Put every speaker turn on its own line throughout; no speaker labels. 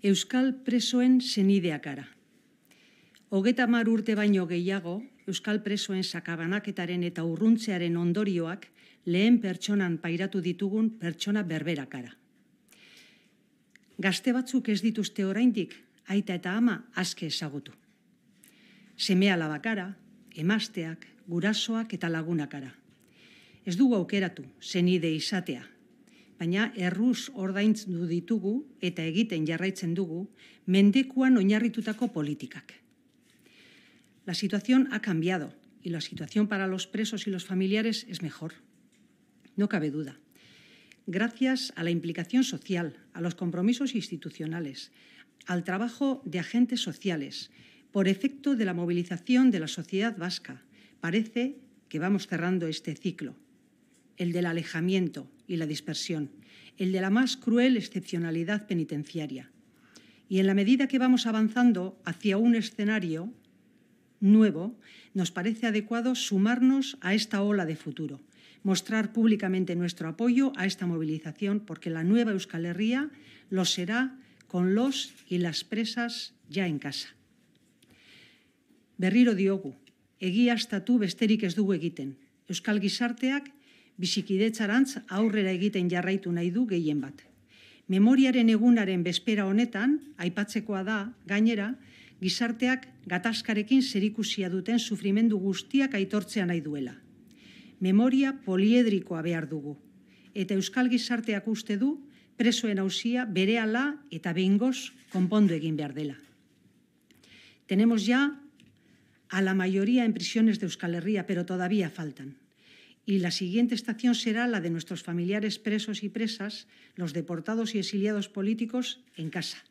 Euskal presoen senideakara. Hogeta mar urte baino gehiago, Euskal presoen sakabanaketaren eta urruntzearen ondorioak lehen pertsonan pairatu ditugun pertsona berberakara. Gazte batzuk ez dituzte oraindik, aita eta ama aske ezagutu. Semea labakara, emasteak, gurasoak eta lagunakara. Ez dugu aukeratu, zenide izatea, baina erruz politikak. La situación ha cambiado y la situación para los presos y los familiares es mejor. No cabe duda. Gracias a la implicación social, a los compromisos institucionales, al trabajo de agentes sociales, por efecto de la movilización de la sociedad vasca, parece que vamos cerrando este ciclo, el del alejamiento y la dispersión, el de la más cruel excepcionalidad penitenciaria. Y en la medida que vamos avanzando hacia un escenario nuevo, nos parece adecuado sumarnos a esta ola de futuro, mostrar públicamente nuestro apoyo a esta movilización, porque la nueva Euskal Herria lo será con los y las presas ya en casa. Berriro diogu, egiaztatu besterik ez dugu egiten. Euskal gizarteak bizikidetzarantz aurrera egiten jarraitu nahi du gehien bat. Memoriaren egunaren bespera honetan, aipatzekoa da, gainera, gizarteak gatazkarekin zerikusia duten sufrimendu guztiak aitortzea nahi duela. Memoria poliedrikoa behar dugu. Eta Euskal gizarteak uste du presoen hausia berehala eta behingoz konpondu egin behar dela. Tenemos ya a la mayoría en prisiones de Euskal Herria, pero todavía faltan. Y la siguiente estación será la de nuestros familiares presos y presas, los deportados y exiliados políticos, en casa.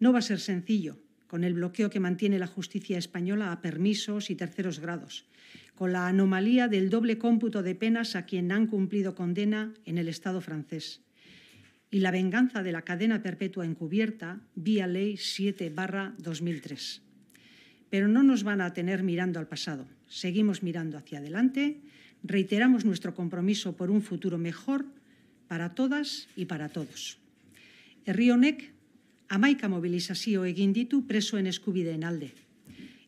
No va a ser sencillo, con el bloqueo que mantiene la justicia española a permisos y terceros grados, con la anomalía del doble cómputo de penas a quien han cumplido condena en el Estado francés y la venganza de la cadena perpetua encubierta vía Ley 7-2003 pero no nos van a tener mirando al pasado. Seguimos mirando hacia adelante, reiteramos nuestro compromiso por un futuro mejor para todas y para todos. Herri honek amaika mobilizazio egin ditu presoen eskubideen alde,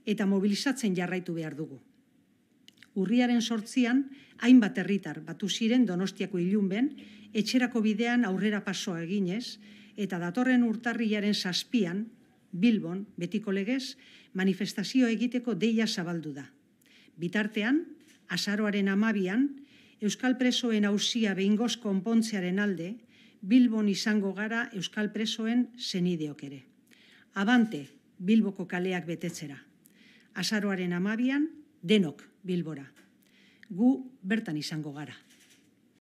eta mobilizatzen jarraitu behar dugu. Urriaren sortzian, hainbat herritar batu ziren donostiako ilunben, etxerako bidean aurrera pasoa eginez, eta datorren urtarriaren saspian, Bilbon, betiko legez, manifestazio egiteko deia zabaldu da. Bitartean, azaroaren amabian, Euskal Presoen hausia behingoz konpontzearen alde, Bilbon izango gara Euskal Presoen zenideok ere. Abante, Bilboko kaleak betetzera. Azaroaren amabian, denok Bilbora. Gu bertan izango gara.